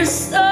You're so